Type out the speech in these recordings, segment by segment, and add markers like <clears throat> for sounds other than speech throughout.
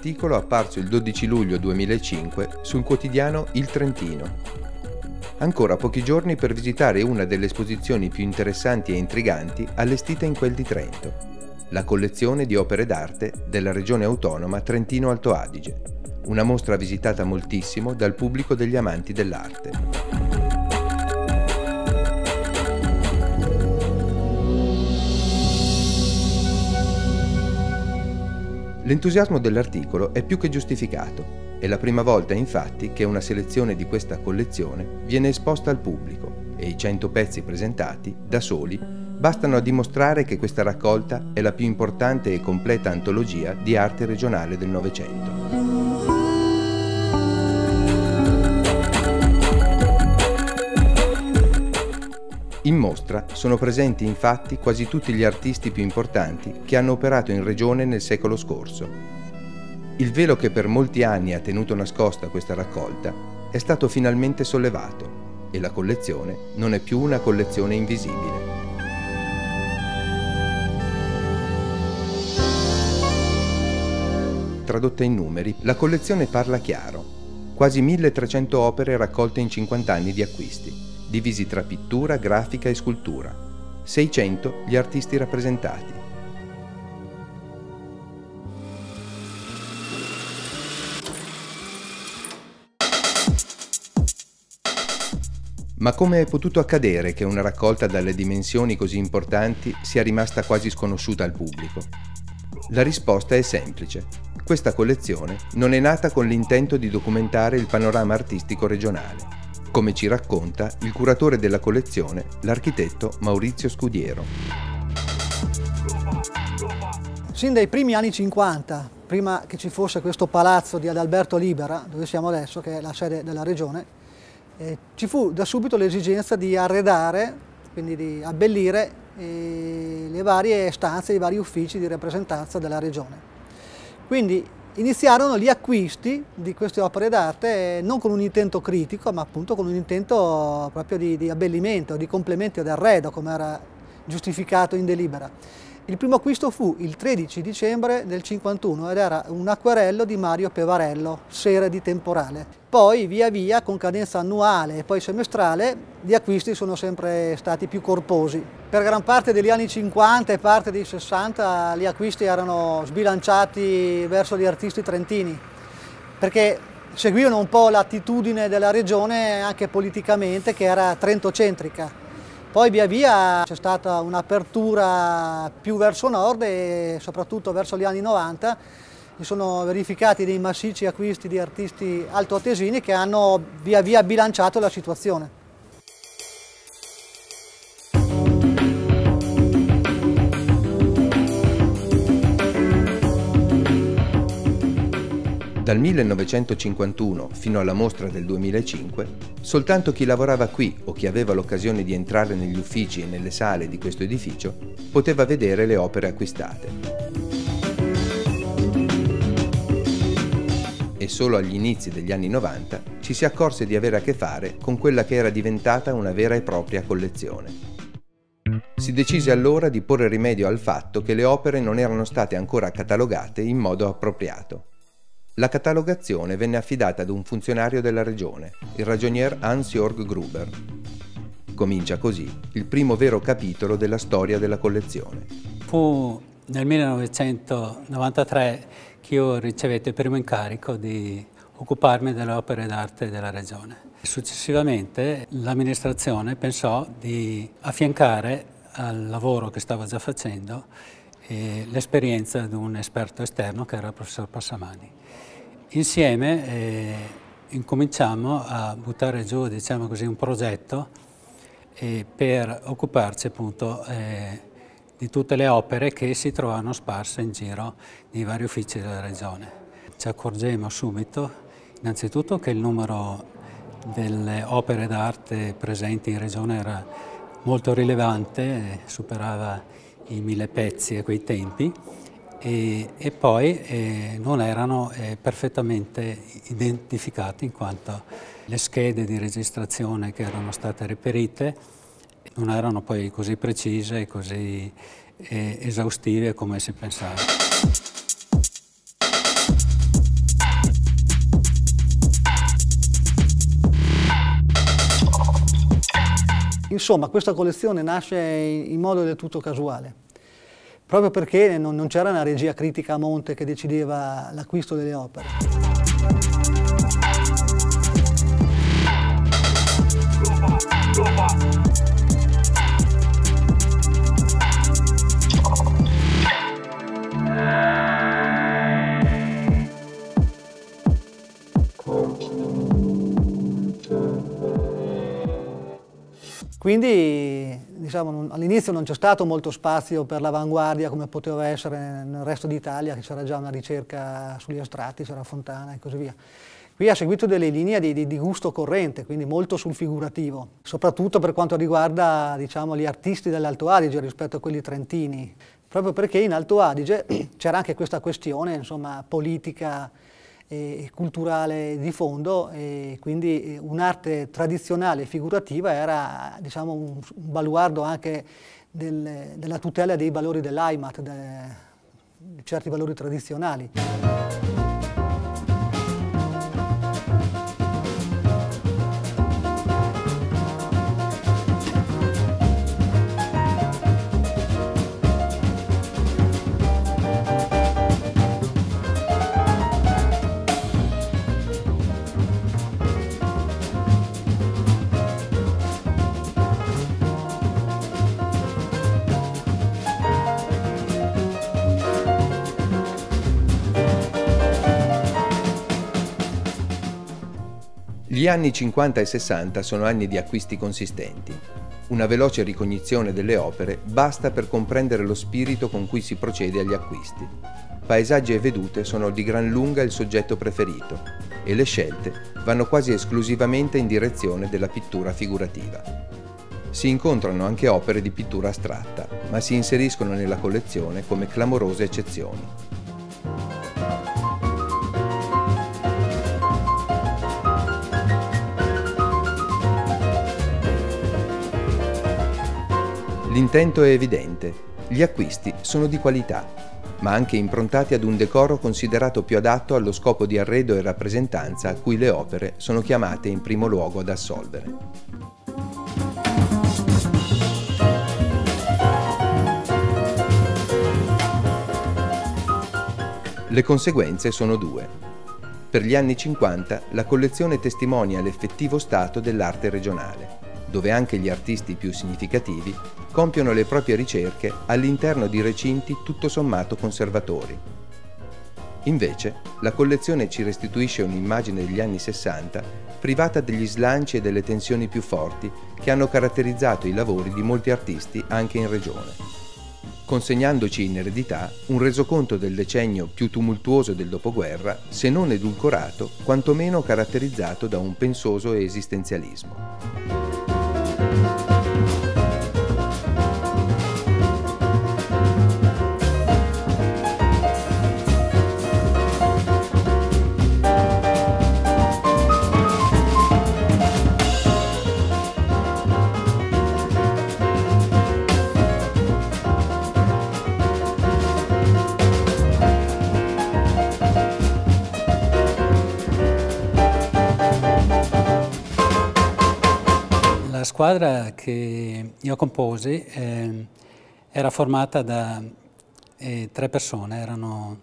da un articolo apparso il 12 luglio 2005 sul quotidiano Il Trentino. Ancora pochi giorni per visitare una delle esposizioni più interessanti e intriganti allestita in quel di Trento, la collezione di opere d'arte della regione autonoma Trentino-Alto Adige, una mostra visitata moltissimo dal pubblico degli amanti dell'arte. L'entusiasmo dell'articolo è più che giustificato. È la prima volta infatti che una selezione di questa collezione viene esposta al pubblico e i 100 pezzi presentati, da soli, bastano a dimostrare che questa raccolta è la più importante e completa antologia di arte regionale del Novecento. In mostra sono presenti infatti quasi tutti gli artisti più importanti che hanno operato in regione nel secolo scorso. Il velo che per molti anni ha tenuto nascosta questa raccolta è stato finalmente sollevato e la collezione non è più una collezione invisibile. Tradotta in numeri, la collezione parla chiaro. Quasi 1300 opere raccolte in 50 anni di acquisti divisi tra pittura, grafica e scultura. 600 gli artisti rappresentati. Ma come è potuto accadere che una raccolta dalle dimensioni così importanti sia rimasta quasi sconosciuta al pubblico? La risposta è semplice. Questa collezione non è nata con l'intento di documentare il panorama artistico regionale come ci racconta il curatore della collezione, l'architetto Maurizio Scudiero. Sin dai primi anni 50, prima che ci fosse questo palazzo di Adalberto Libera, dove siamo adesso, che è la sede della regione, eh, ci fu da subito l'esigenza di arredare, quindi di abbellire eh, le varie stanze, i vari uffici di rappresentanza della regione. Quindi iniziarono gli acquisti di queste opere d'arte eh, non con un intento critico, ma appunto con un intento proprio di, di abbellimento, di complemento d'arredo, come era giustificato in delibera. Il primo acquisto fu il 13 dicembre del 51 ed era un acquerello di Mario Pevarello, Sere di Temporale. Poi via via con cadenza annuale e poi semestrale gli acquisti sono sempre stati più corposi. Per gran parte degli anni 50 e parte dei 60 gli acquisti erano sbilanciati verso gli artisti trentini perché seguivano un po' l'attitudine della regione anche politicamente che era trentocentrica poi via via c'è stata un'apertura più verso nord e soprattutto verso gli anni 90 si sono verificati dei massicci acquisti di artisti altoatesini che hanno via via bilanciato la situazione. Dal 1951 fino alla mostra del 2005, soltanto chi lavorava qui o chi aveva l'occasione di entrare negli uffici e nelle sale di questo edificio poteva vedere le opere acquistate. E solo agli inizi degli anni 90 ci si accorse di avere a che fare con quella che era diventata una vera e propria collezione. Si decise allora di porre rimedio al fatto che le opere non erano state ancora catalogate in modo appropriato la catalogazione venne affidata ad un funzionario della regione, il ragionier Hans-Jörg Gruber. Comincia così il primo vero capitolo della storia della collezione. Fu nel 1993 che io ricevetti il primo incarico di occuparmi delle opere d'arte della regione. Successivamente l'amministrazione pensò di affiancare al lavoro che stavo già facendo eh, l'esperienza di un esperto esterno che era il professor Passamani. Insieme eh, incominciamo a buttare giù diciamo così, un progetto eh, per occuparci appunto eh, di tutte le opere che si trovano sparse in giro nei vari uffici della Regione. Ci accorgemmo subito innanzitutto che il numero delle opere d'arte presenti in Regione era molto rilevante, superava i mille pezzi a quei tempi e, e poi eh, non erano eh, perfettamente identificati in quanto le schede di registrazione che erano state reperite non erano poi così precise e così eh, esaustive come si pensava. Insomma, questa collezione nasce in modo del tutto casuale, proprio perché non, non c'era una regia critica a monte che decideva l'acquisto delle opere. Quindi diciamo, all'inizio non c'è stato molto spazio per l'avanguardia come poteva essere nel resto d'Italia, che c'era già una ricerca sugli estratti, c'era Fontana e così via. Qui ha seguito delle linee di, di, di, gusto corrente, quindi molto sul figurativo, soprattutto per quanto riguarda diciamo, gli artisti dell'Alto Adige rispetto a quelli trentini, proprio perché in Alto Adige <clears throat> c'era anche questa questione insomma, politica e culturale di fondo e quindi un'arte tradizionale e figurativa era diciamo, un, baluardo anche del, della tutela dei valori dell'AIMAT, di certi valori tradizionali. Gli anni 50 e 60 sono anni di acquisti consistenti. Una veloce ricognizione delle opere basta per comprendere lo spirito con cui si procede agli acquisti. Paesaggi e vedute sono di gran lunga il soggetto preferito e le scelte vanno quasi esclusivamente in direzione della pittura figurativa. Si incontrano anche opere di pittura astratta, ma si inseriscono nella collezione come clamorose eccezioni. L'intento è evidente, gli acquisti sono di qualità, ma anche improntati ad un decoro considerato più adatto allo scopo di arredo e rappresentanza a cui le opere sono chiamate in primo luogo ad assolvere. Le conseguenze sono due. Per gli anni 50 la collezione testimonia l'effettivo stato dell'arte regionale dove anche gli artisti più significativi compiono le proprie ricerche all'interno di recinti tutto sommato conservatori. Invece, la collezione ci restituisce un'immagine degli anni 60 privata degli slanci e delle tensioni più forti che hanno caratterizzato i lavori di molti artisti anche in regione, consegnandoci in eredità un resoconto del decennio più tumultuoso del dopoguerra, se non edulcorato, quantomeno caratterizzato da un pensoso esistenzialismo. Squadra che io composi eh, era formata da eh, tre persone, erano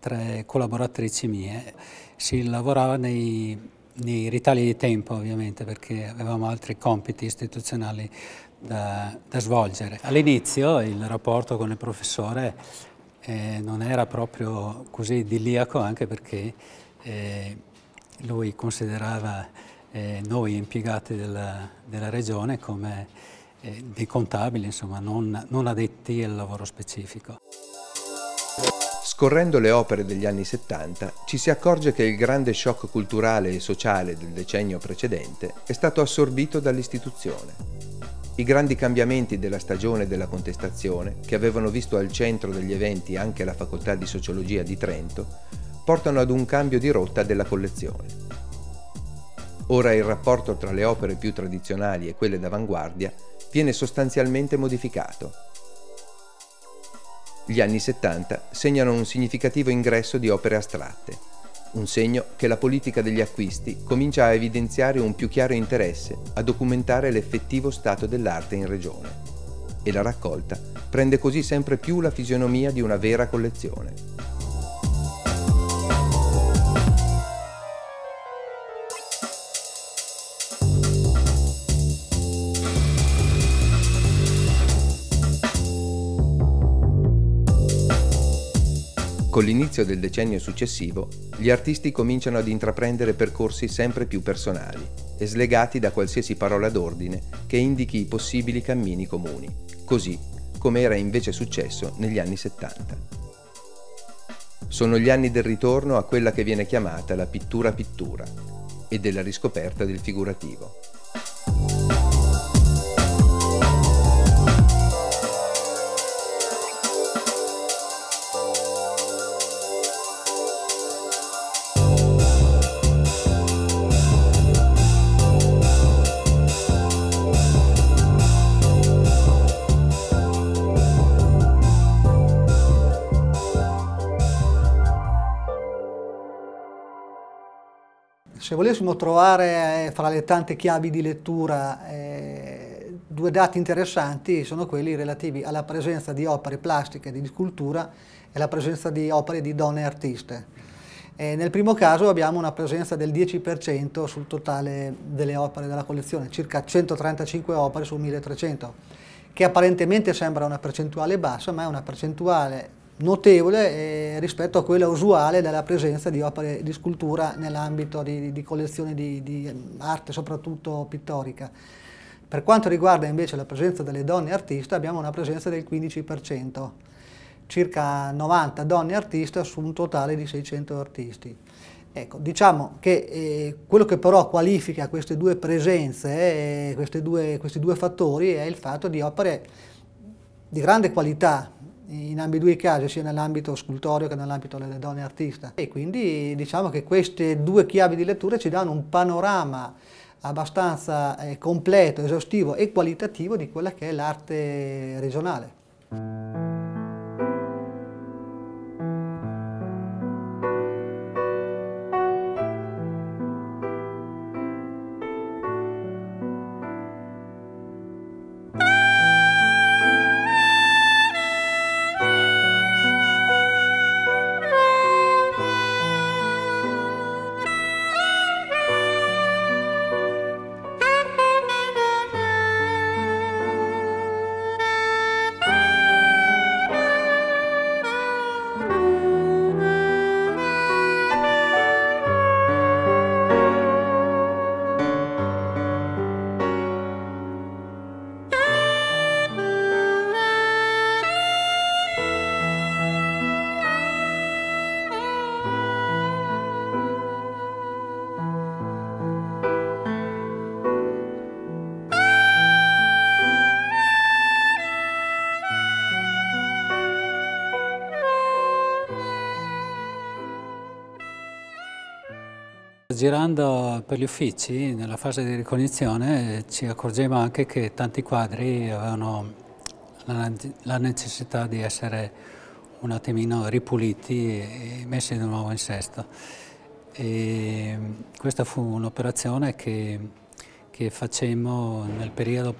tre collaboratrici mie. Si lavorava nei, nei ritagli di tempo ovviamente perché avevamo altri compiti istituzionali da, da svolgere. All'inizio il rapporto con il professore eh, non era proprio così idilliaco anche perché eh, lui considerava eh, noi impiegati della, della regione come eh, dei contabili, insomma, non, non addetti al lavoro specifico. Scorrendo le opere degli anni 70 ci si accorge che il grande shock culturale e sociale del decennio precedente è stato assorbito dall'istituzione. I grandi cambiamenti della stagione della contestazione, che avevano visto al centro degli eventi anche la facoltà di sociologia di Trento, portano ad un cambio di rotta della collezione. Ora il rapporto tra le opere più tradizionali e quelle d'avanguardia viene sostanzialmente modificato. Gli anni 70 segnano un significativo ingresso di opere astratte, un segno che la politica degli acquisti comincia a evidenziare un più chiaro interesse a documentare l'effettivo stato dell'arte in regione. E la raccolta prende così sempre più la fisionomia di una vera collezione. Con l'inizio del decennio successivo, gli artisti cominciano ad intraprendere percorsi sempre più personali e slegati da qualsiasi parola d'ordine che indichi i possibili cammini comuni, così come era invece successo negli anni 70. Sono gli anni del ritorno a quella che viene chiamata la pittura pittura e della riscoperta del figurativo. Volessimo trovare eh, fra le tante chiavi di lettura eh, due dati interessanti sono quelli relativi alla presenza di opere plastiche, di scultura e alla presenza di opere di donne artiste. E nel primo caso abbiamo una presenza del 10% sul totale delle opere della collezione, circa 135 opere su 1300, che apparentemente sembra una percentuale bassa, ma è una percentuale notevole eh, rispetto a quella usuale della presenza di opere di scultura nell'ambito di, di, collezioni di, di, arte, soprattutto pittorica. Per quanto riguarda invece la presenza delle donne artiste abbiamo una presenza del 15%, circa 90 donne artiste su un totale di 600 artisti. Ecco, diciamo che eh, quello che però qualifica queste due presenze, eh, due, questi due fattori, è il fatto di opere di grande qualità, in ambedue i casi, sia nell'ambito scultoreo che nell'ambito delle donne artiste. E quindi diciamo che queste due chiavi di lettura ci danno un panorama abbastanza eh, completo, esaustivo e qualitativo di quella che è l'arte regionale. Girando per gli uffici, nella fase di ricognizione, ci accorgevamo anche che tanti quadri avevano la necessità di essere un attimino ripuliti e messi di nuovo in sesto. E questa fu un'operazione che, che facemmo nel periodo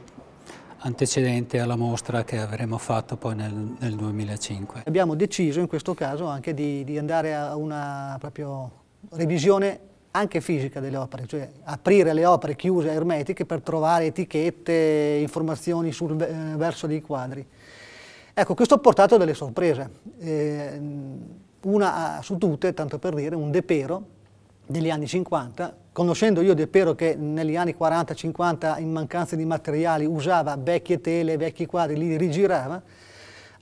antecedente alla mostra che avremmo fatto poi nel, nel 2005. Abbiamo deciso in questo caso anche di, di andare a una proprio revisione anche fisica delle opere, cioè aprire le opere chiuse, ermetiche, per trovare etichette, informazioni sul eh, verso dei quadri. Ecco, questo ha portato delle sorprese. Eh, una su tutte, tanto per dire, un depero degli anni 50, conoscendo io De Pero che negli anni 40-50 in mancanza di materiali usava vecchie tele, vecchi quadri, li rigirava,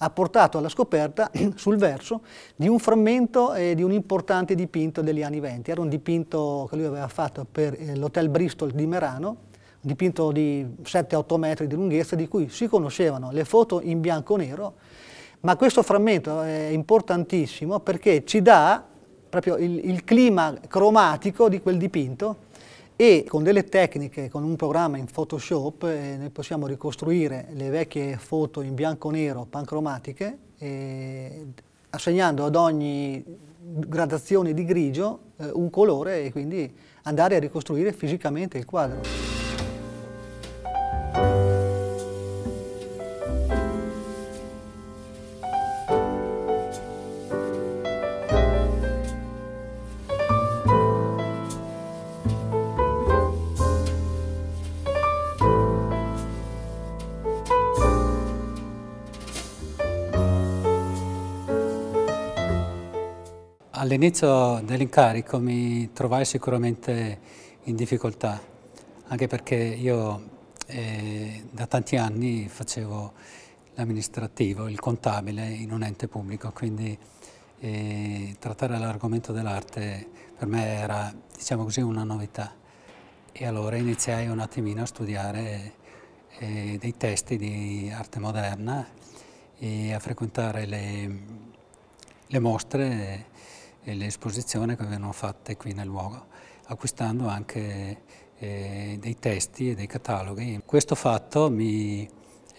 ha portato alla scoperta <clears throat> sul verso di un frammento e di un importante dipinto degli anni 20. Era un dipinto che lui aveva fatto per eh, l'Hotel Bristol di Merano, un dipinto di 7-8 metri di lunghezza di cui si conoscevano le foto in bianco-nero, ma questo frammento è importantissimo perché ci dà proprio il, il clima cromatico di quel dipinto e con delle tecniche, con un programma in Photoshop, eh, noi possiamo ricostruire le vecchie foto in bianco-nero pancromatiche, eh, assegnando ad ogni gradazione di grigio eh, un colore e quindi andare a ricostruire fisicamente il quadro. All'inizio dell'incarico mi trovai sicuramente in difficoltà, anche perché io eh, da tanti anni facevo l'amministrativo, il contabile in un ente pubblico, quindi eh, trattare l'argomento dell'arte per me era, diciamo così, una novità. E allora iniziai un attimino a studiare eh, dei testi di arte moderna e a frequentare le, le mostre e le esposizioni che vengono fatte qui nel luogo, acquistando anche eh, dei testi e dei cataloghi. Questo fatto mi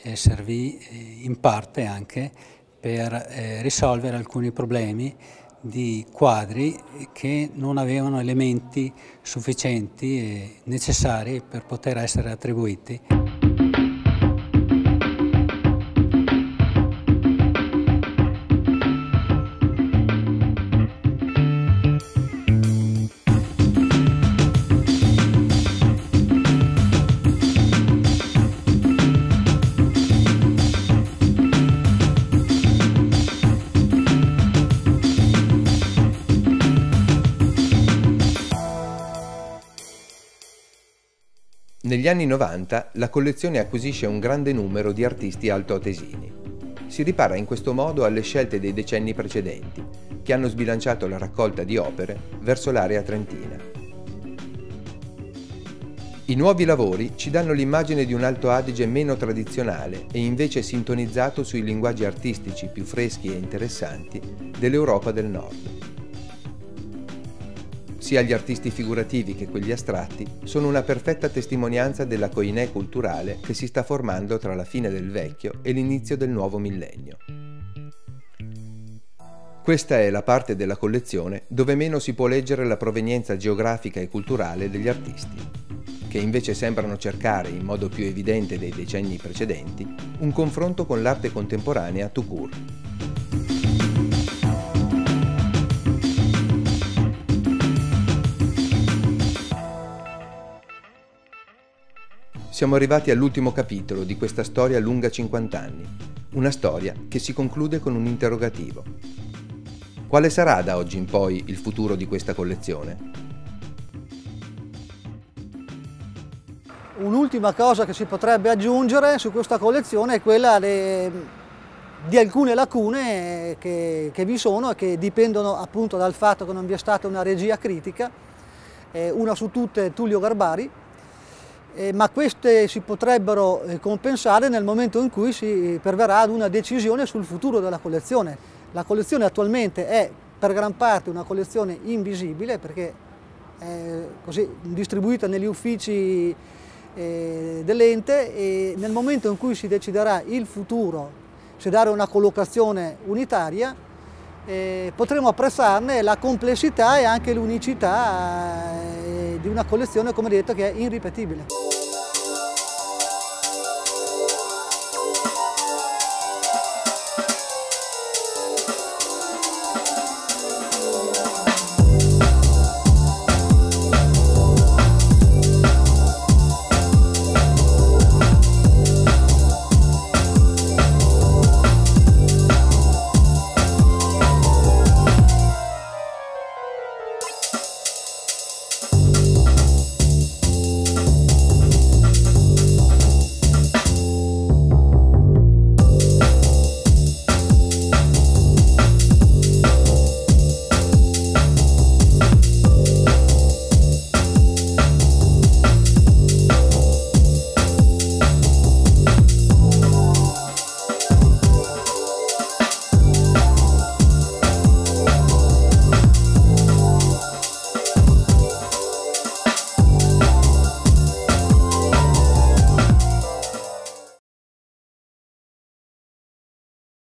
eh, servì eh, in parte anche per eh, risolvere alcuni problemi di quadri che non avevano elementi sufficienti e necessari per poter essere attribuiti. Negli anni 90 la collezione acquisisce un grande numero di artisti altoatesini. Si ripara in questo modo alle scelte dei decenni precedenti, che hanno sbilanciato la raccolta di opere verso l'area trentina. I nuovi lavori ci danno l'immagine di un Alto Adige meno tradizionale e invece sintonizzato sui linguaggi artistici più freschi e interessanti dell'Europa del Nord sia gli artisti figurativi che quelli astratti sono una perfetta testimonianza della coinè culturale che si sta formando tra la fine del vecchio e l'inizio del nuovo millennio. Questa è la parte della collezione dove meno si può leggere la provenienza geografica e culturale degli artisti, che invece sembrano cercare, in modo più evidente dei decenni precedenti, un confronto con l'arte contemporanea tout court. Siamo arrivati all'ultimo capitolo di questa storia lunga 50 anni, una storia che si conclude con un interrogativo. Quale sarà da oggi in poi il futuro di questa collezione? Un'ultima cosa che si potrebbe aggiungere su questa collezione è quella de, di alcune lacune che, che, vi sono e che dipendono appunto dal fatto che non vi è stata una regia critica, eh, una su tutte Tullio Garbari, eh, ma queste si potrebbero eh, compensare nel momento in cui si perverrà ad una decisione sul futuro della collezione. La collezione attualmente è per gran parte una collezione invisibile perché è così distribuita negli uffici eh, dell'ente e nel momento in cui si deciderà il futuro, se dare una collocazione unitaria, eh, potremo apprezzarne la complessità e anche l'unicità eh, di una collezione, come detto, che è irripetibile.